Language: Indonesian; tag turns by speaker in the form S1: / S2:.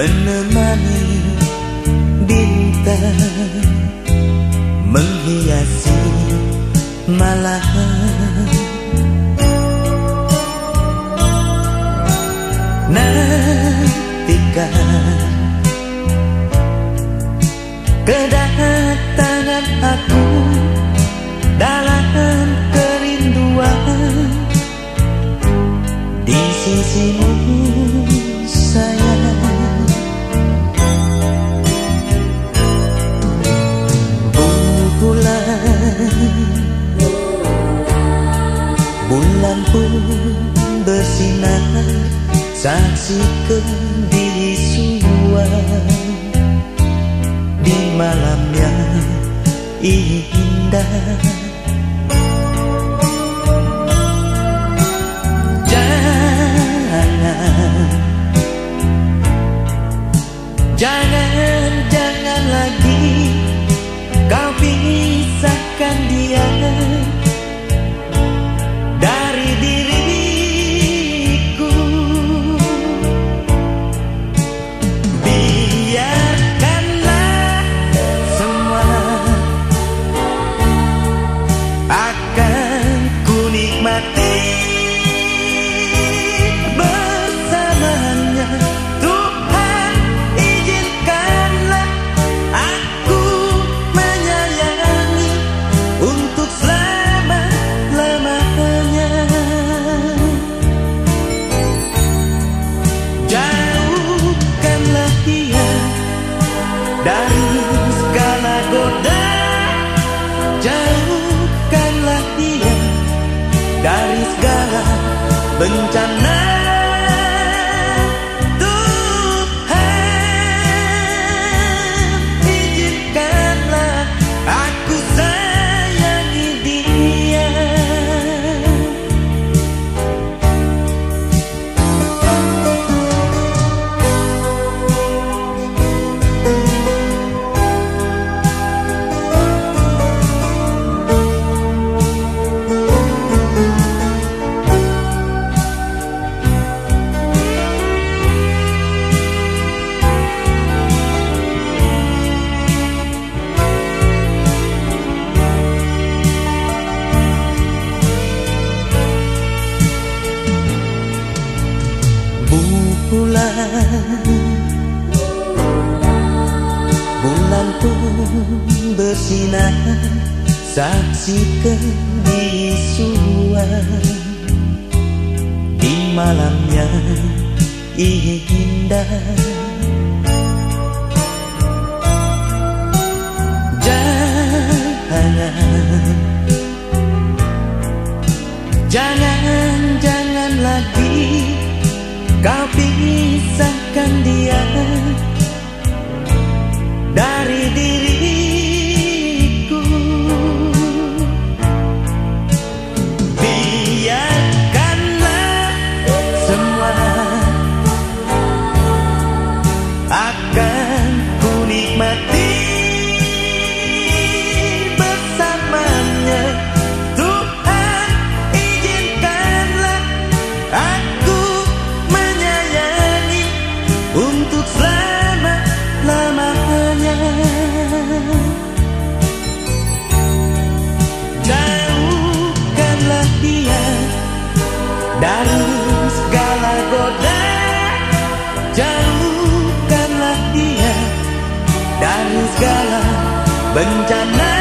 S1: menemani bintang menghiasi malam nantikan kedatangan aku dalam kerinduan. Di sisimu saksikan bisuan di malam yang indah bulan Bulan pun bersinar Saksikan bisuan Di malam yang indah dari segala goda Jauhkanlah dia. Dari segala bencana